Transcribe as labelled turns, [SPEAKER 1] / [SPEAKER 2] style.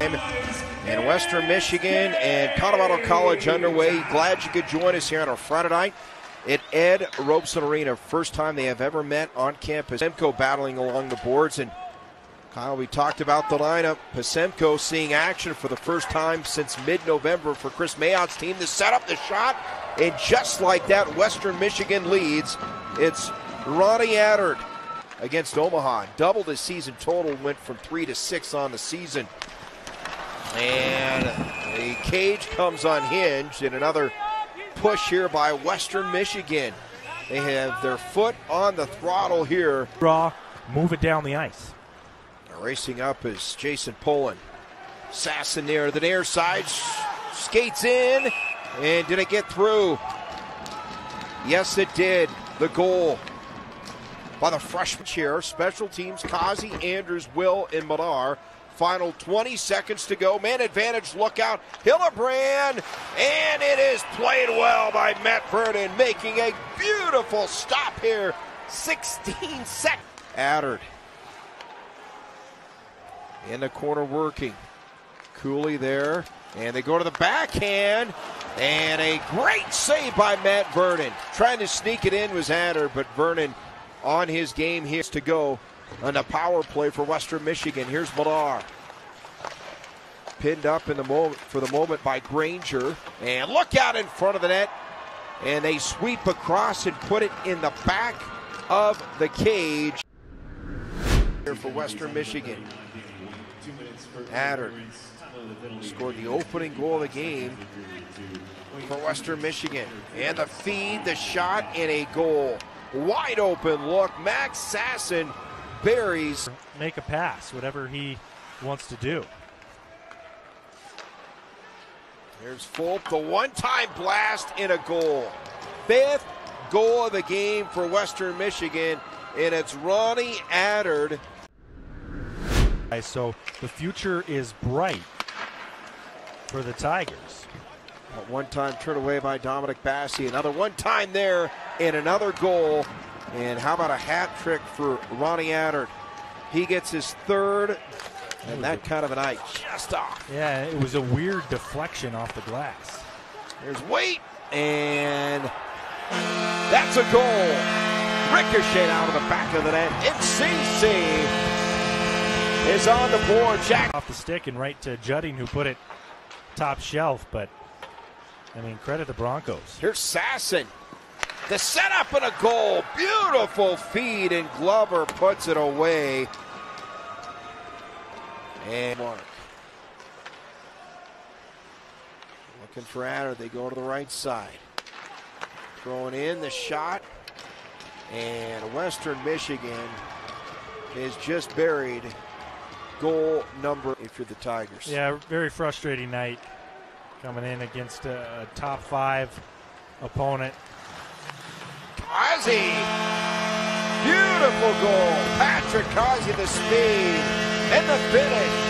[SPEAKER 1] in Western Michigan and Colorado College underway. Glad you could join us here on a Friday night at Ed Robson Arena. First time they have ever met on campus. Simcoe battling along the boards. And Kyle, we talked about the lineup. Posemko seeing action for the first time since mid November for Kris Mayotte's team to set up the shot. And just like that, Western Michigan leads. It's Ronnie Attard against Omaha. Doubled his season total, went from three to six on the season. And the cage comes unhinged in another push here by Western Michigan. They have their foot on the throttle here.
[SPEAKER 2] Draw, move it down the ice.
[SPEAKER 1] Racing up is Jason Polin. Sasson near the near side, skates in, and did it get through? Yes, it did. The goal by the freshman chair. Special teams, Kazi, Andrews, Will, and Madar. Final 20 seconds to go. Man advantage, look out. Hillebrand, and it is played well by Matt Vernon, making a beautiful stop here. 16 seconds. Attard in the corner working. Cooley there, and they go to the backhand, and a great save by Matt Vernon. Trying to sneak it in was Attard, but Vernon on his game here to go on the power play for Western Michigan. Here's Madar. Pinned up in the moment for the moment by Grainger. And look out in front of the net. And they sweep across and put it in the back of the cage. Here for Western Michigan. Attard scored the opening goal of the game for Western Michigan. And the feed, the shot, and a goal. Wide open look. Max Sasson buries.
[SPEAKER 2] Make a pass, whatever he wants to do.
[SPEAKER 1] Here's Fulp, the one time blast in a goal. Fifth goal of the game for Western Michigan, and it's Ronnie Attard.
[SPEAKER 2] So the future is bright for the Tigers.
[SPEAKER 1] One time turn away by Dominic Basse. Another one time there, and another goal. And how about a hat trick for Ronnie Attard? He gets his third, and that kind of a night just off.
[SPEAKER 2] Yeah, it was a weird deflection off the glass.
[SPEAKER 1] There's Waite, and that's a goal. Ricochet out of the back of the net. MCC is on the board. Jack
[SPEAKER 2] off the stick and right to Judding, who put it top shelf. But I mean, credit the Broncos.
[SPEAKER 1] Here's Sasson. The setup and a goal. Beautiful feed, and Glover puts it away. And Mark. Looking for Adder. They go to the right side. Throwing in the shot. And Western Michigan is just buried goal number if you're the Tigers.
[SPEAKER 2] Yeah, very frustrating night coming in against a, top five opponent.
[SPEAKER 1] Kazi, beautiful goal. Patrick Kazi, the speed and the finish.